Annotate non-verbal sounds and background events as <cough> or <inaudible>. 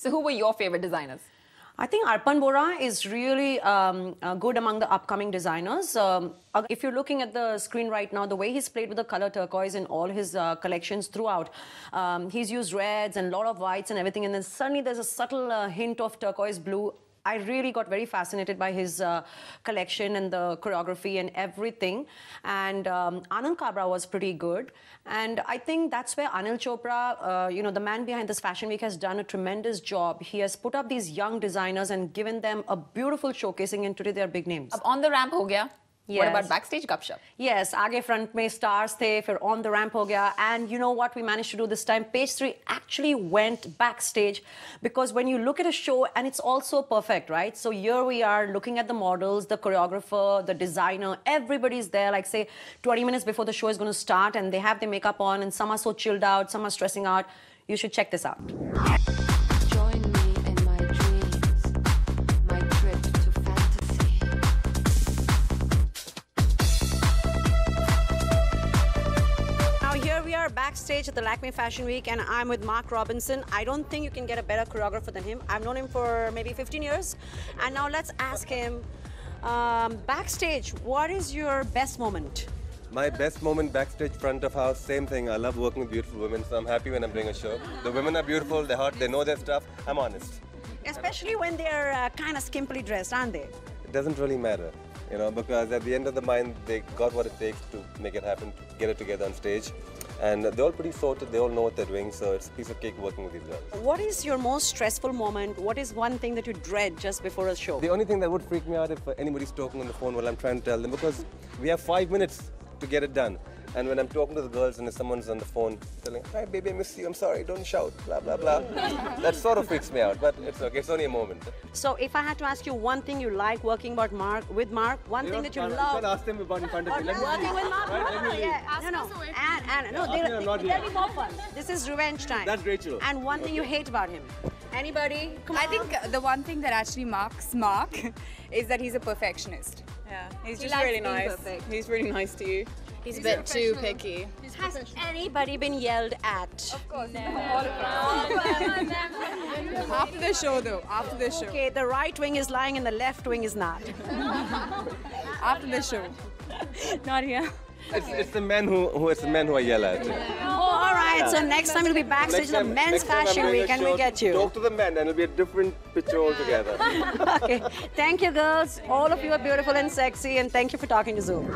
So who were your favorite designers? I think Arpan Bora is really um, uh, good among the upcoming designers. Um, if you're looking at the screen right now, the way he's played with the color turquoise in all his uh, collections throughout, um, he's used reds and a lot of whites and everything, and then suddenly there's a subtle uh, hint of turquoise blue I really got very fascinated by his uh, collection and the choreography and everything. And um, Anand Kabra was pretty good. And I think that's where Anil Chopra, uh, you know, the man behind this fashion week has done a tremendous job. He has put up these young designers and given them a beautiful showcasing and today they're big names. On the ramp ho gaya. Yes. What about backstage gupshup? Yes, आगे front में stars थे, फिर on the ramp हो गया. And you know what we managed to do this time? Page three actually went backstage because when you look at a show and it's also perfect, right? So here we are looking at the models, the choreographer, the designer, everybody's there. Like say 20 minutes before the show is going to start, and they have their makeup on, and some are so chilled out, some are stressing out. You should check this out. Backstage at the Lakme Fashion Week and I'm with Marc Robinson. I don't think you can get a better choreographer than him. I've known him for maybe 15 years. And now let's ask him, um, backstage, what is your best moment? My best moment backstage, front of house, same thing. I love working with beautiful women, so I'm happy when I'm doing a show. The women are beautiful, they're hot, they know their stuff. I'm honest. Especially when they're uh, kind of skimpily dressed, aren't they? It doesn't really matter, you know, because at the end of the mind, they got what it takes to make it happen, to get it together on stage. And they're all pretty sorted, they all know what they're doing, so it's a piece of cake working with these girls. What is your most stressful moment? What is one thing that you dread just before a show? The only thing that would freak me out if anybody's talking on the phone while I'm trying to tell them, because we have five minutes to get it done. And when I'm talking to the girls and if someone's on the phone telling, hi baby, I miss you, I'm sorry, don't shout, blah, blah, blah. <laughs> that sort of freaks me out, but it's okay, it's only a moment. So if I had to ask you one thing you like working about Marc, with Marc, one you thing that you love... You can ask them about in front of you. Working with Marc? Right, no, oh, yeah. no, no. And, and, no, they, they, they'll be more fun. This is revenge time. That's Rachel. And one thing you hate about him. Anybody? Come I on. think the one thing that actually marks Marc is that he's a perfectionist. Yeah, he's he just really nice. Perfect. He's really nice to you. He's, he's a bit too picky. Has anybody been yelled at? Of course. No. <laughs> after the show, though. After the show. Okay, the right wing is lying and the left wing is not. <laughs> after the show. <laughs> Not here. It's, it's the men who, who it's the men who are yell at. Oh, all right. So next time we'll be backstage the men's fashion week and we get you. Talk to the men and it'll be a different picture altogether. okay. Thank you, girls. All of you are beautiful and sexy, and thank you for talking to Zoom.